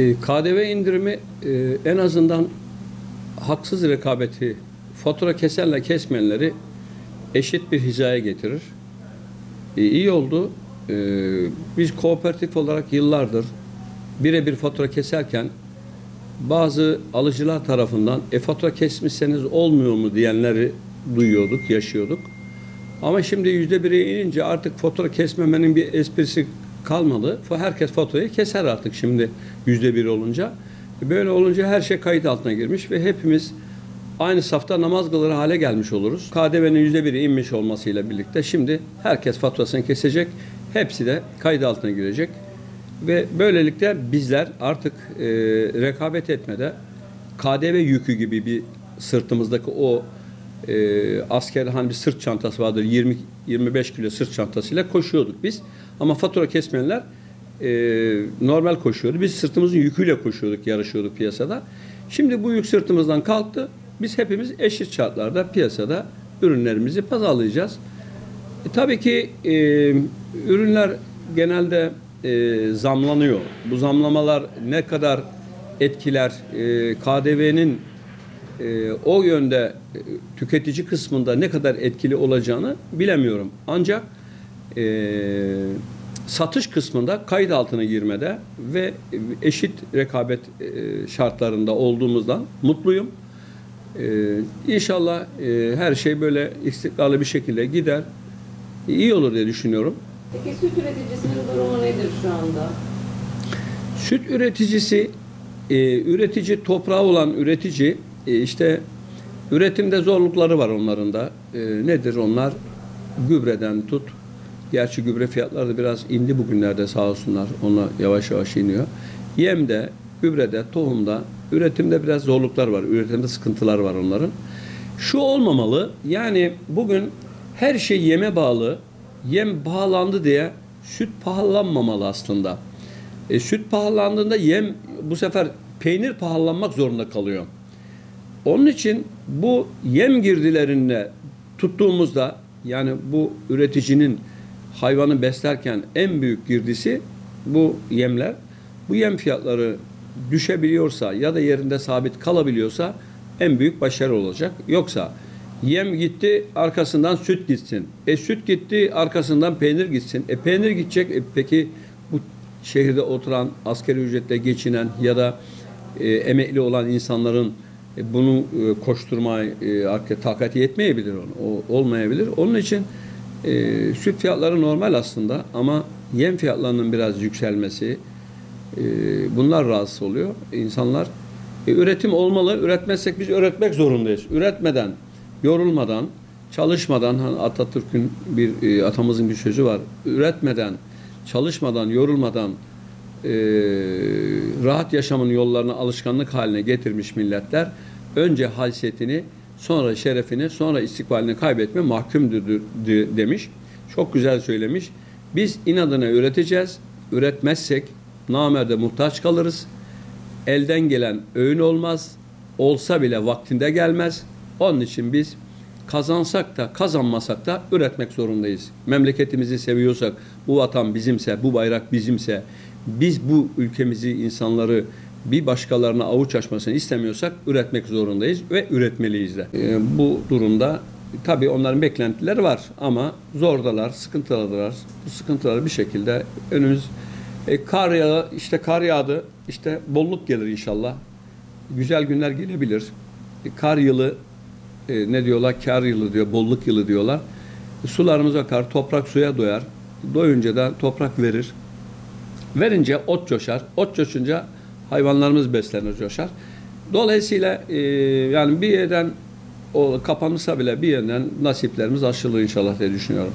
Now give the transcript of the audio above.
E, KDV indirimi e, en azından haksız rekabeti fatura kesenle kesmeyenleri eşit bir hizaya getirir. E, iyi oldu. E, biz kooperatif olarak yıllardır birebir fatura keserken bazı alıcılar tarafından e fatura kesmişseniz olmuyor mu diyenleri duyuyorduk, yaşıyorduk. Ama şimdi yüzde bire inince artık fatura kesmemenin bir esprisi kalmadı. Herkes faturayı keser artık şimdi yüzde bir olunca. Böyle olunca her şey kayıt altına girmiş ve hepimiz aynı safta namaz kılır hale gelmiş oluruz. KDV'nin yüzde biri inmiş olmasıyla birlikte şimdi herkes faturasını kesecek. Hepsi de kayıt altına girecek. Ve böylelikle bizler artık e, rekabet etmede KDV yükü gibi bir sırtımızdaki o e, asker hani bir sırt çantası vardır 20 25 kilo sırt çantasıyla koşuyorduk biz. Ama fatura kesmeyenler e, normal koşuyordu. Biz sırtımızın yüküyle koşuyorduk, yarışıyorduk piyasada. Şimdi bu yük sırtımızdan kalktı. Biz hepimiz eşit şartlarda piyasada ürünlerimizi pazarlayacağız. E, tabii ki e, ürünler genelde e, zamlanıyor. Bu zamlamalar ne kadar etkiler e, KDV'nin e, o yönde e, tüketici kısmında ne kadar etkili olacağını bilemiyorum. Ancak e, satış kısmında kayıt altına girmede ve eşit rekabet e, şartlarında olduğumuzdan mutluyum. E, inşallah e, her şey böyle istikrarlı bir şekilde gider. İyi olur diye düşünüyorum. Peki süt üreticisinin durumu nedir şu anda? Süt üreticisi, e, üretici toprağı olan üretici işte üretimde zorlukları var onların da. E, nedir onlar? Gübreden tut. Gerçi gübre fiyatları da biraz indi bugünlerde sağ olsunlar. Ona yavaş yavaş iniyor. Yemde, gübrede, tohumda, üretimde biraz zorluklar var. Üretimde sıkıntılar var onların. Şu olmamalı. Yani bugün her şey yeme bağlı. Yem pahalandı diye süt pahalanmamalı aslında. E, süt pahalandığında yem bu sefer peynir pahalanmak zorunda kalıyor. Onun için bu yem girdilerinde tuttuğumuzda yani bu üreticinin hayvanı beslerken en büyük girdisi bu yemler. Bu yem fiyatları düşebiliyorsa ya da yerinde sabit kalabiliyorsa en büyük başarı olacak. Yoksa yem gitti arkasından süt gitsin. E süt gitti arkasından peynir gitsin. E peynir gidecek. E peki bu şehirde oturan askeri ücretle geçinen ya da e, emekli olan insanların e, bunu e, koşturmaya e, takati yetmeyebilir onu. O olmayabilir. Onun için e, süt fiyatları normal aslında ama yem fiyatlarının biraz yükselmesi e, bunlar rahatsız oluyor. İnsanlar e, üretim olmalı. Üretmezsek biz üretmek zorundayız. Üretmeden, yorulmadan, çalışmadan hani Atatürk'ün bir e, atamızın bir sözü var. Üretmeden, çalışmadan, yorulmadan e, rahat yaşamın yollarını alışkanlık haline getirmiş milletler önce haysiyetini, sonra şerefini, sonra istikbalini kaybetme mahkumdur demiş. Çok güzel söylemiş. Biz inadına üreteceğiz. Üretmezsek namerde muhtaç kalırız. Elden gelen öğün olmaz. Olsa bile vaktinde gelmez. Onun için biz kazansak da kazanmasak da üretmek zorundayız. Memleketimizi seviyorsak, bu vatan bizimse, bu bayrak bizimse, biz bu ülkemizi, insanları bir başkalarına avuç açmasını istemiyorsak üretmek zorundayız ve üretmeliyiz de. E, bu durumda tabii onların beklentileri var ama zordalar, sıkıntılardılar. Bu sıkıntıları bir şekilde önümüz e, kar yağı, işte kar yağdı, işte bolluk gelir inşallah. Güzel günler gelebilir. E, kar yılı e, ne diyorlar? Kar yılı diyor, bolluk yılı diyorlar. E, sularımız akar, toprak suya doyar. Doyunca da toprak verir. Verince ot coşar. Ot coşunca hayvanlarımız beslenir, coşar. Dolayısıyla e, yani bir yerden o kapanırsa bile bir yerden nasiplerimiz aşılır inşallah diye düşünüyorum.